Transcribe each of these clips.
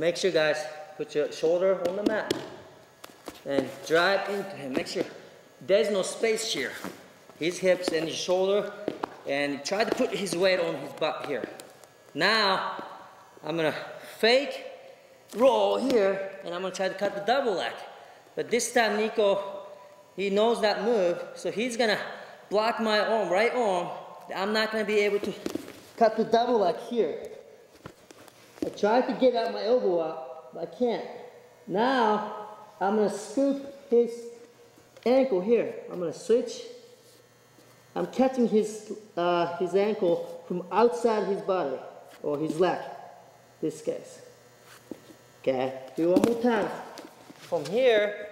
make sure guys, put your shoulder on the mat and drive into him. Make sure there's no space here. His hips and his shoulder and try to put his weight on his butt here. Now, I'm gonna fake roll here and I'm gonna try to cut the double leg. But this time Nico, he knows that move, so he's gonna block my arm, right arm. I'm not gonna be able to cut the double leg here. I tried to get out my elbow out, but I can't. Now, I'm gonna scoop his ankle here. I'm gonna switch. I'm catching his, uh, his ankle from outside his body, or his leg, this case. Okay, do one more time. From here,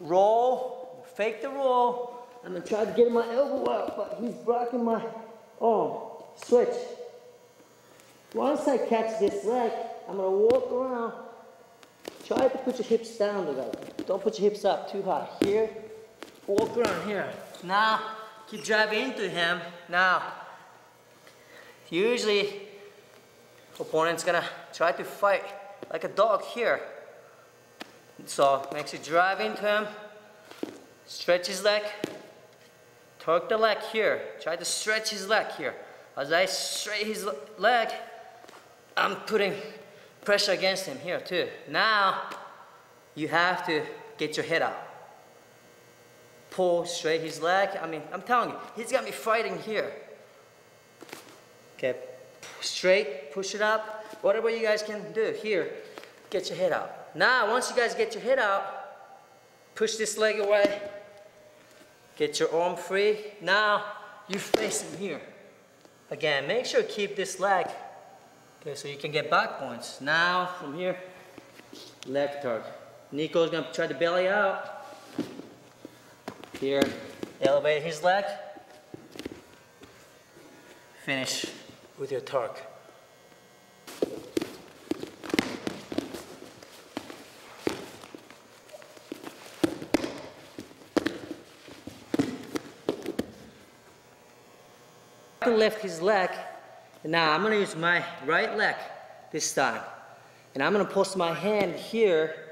roll, fake the roll. I'm gonna try to get my elbow out, but he's blocking my arm. Switch. Once I catch this leg, I'm gonna walk around. Try to put your hips down together. Don't put your hips up too high. Here, walk around here. Now, keep driving into him. Now, usually, opponent's gonna try to fight like a dog here. So, make sure you drive into him, stretch his leg, torque the leg here. Try to stretch his leg here. As I stretch his leg, I'm putting pressure against him here too. Now, you have to get your head out. Pull straight his leg. I mean, I'm telling you, he's gonna be fighting here. Okay, straight, push it up. Whatever you guys can do here, get your head out. Now, once you guys get your head out, push this leg away. Get your arm free. Now, you face him here. Again, make sure keep this leg Okay, so you can get back points. Now, from here, leg torque. Nico's gonna try to belly out. Here, elevate his leg. Finish with your torque. lift his leg now I'm gonna use my right leg this time. And I'm gonna post my hand here